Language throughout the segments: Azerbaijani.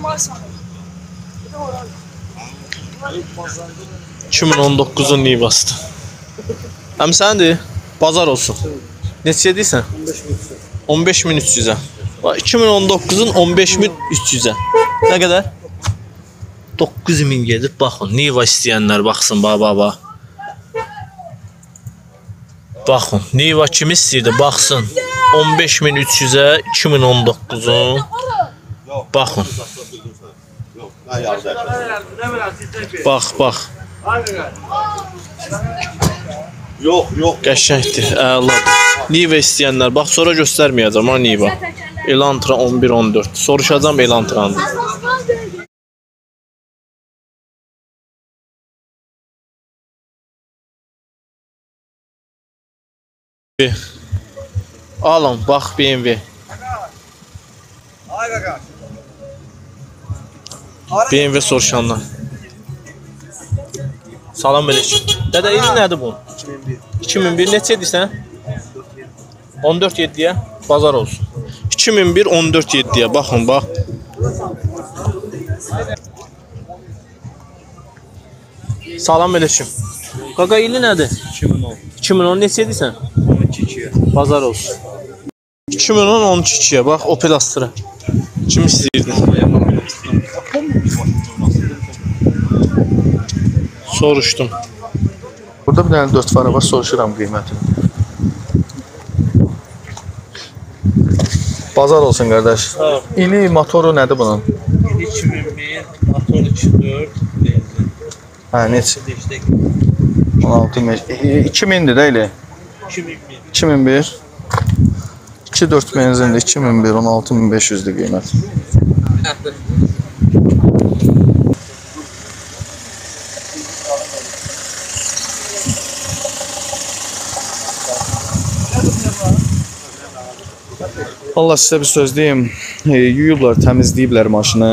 maşallah. 2019-un Nivasıdır. Həm səndir? Bazar olsun. Neçə deyirsən? 15300-ə. 2019-un 15300-ə. Nə qədər? 9000 gedir. Baxın, Niva istəyənlər baxsın, bax, bax, bax. Baxın, Niva kimi istəyirdi, baxsın. 15300-ə 2019-un. Baxın. Bax, bax. Yox, yox. Qəşəngdir, əladır. Niva istəyənlər, bax sonra göstərməyəcəm ha Niva. Elantra 11 14. Soruşacağam Elantranı. Alın, bax BMW. Ay qaqa. BMW soruşanlar. Salam əleykum. Dədə ili nədir bu? 2001. 2001 neçə edirsən? 14 7-yə bazar olsun. 2001 14 7-yə baxın bax. Salam əleykum. Qaqa ili nədir? 2010. 2010 neçə edirsən? 12 2. Bazar olsun. 2010 12 2-yə bax Opel Astra. Kim istəyirdi? Soruşdum. Burada bir dənə 4 fara var, soruşuram qiymətini. Bazar olsun qardaş. Sağ ol. İli motoru nədir bunun? 2001 motor 24 benzin. Hə, neçə? Deştek 16 meş. 2000-dir də elə. 2001. 2001. 2-4 benzindir. 2001 16500-dür qiymət. Allah sizə bir söz deyim. Yuyublar, təmizləyiblər maşını.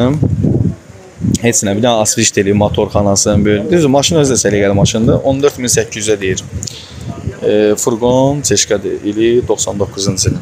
Heç nə, bir dənə asfalt eləyib motorxanasını böyle. Düzdür, maşın özü də səliqəli maşındır. 14800-ə deyir. E, furqon Çeşkadır ili 99-cu ilin.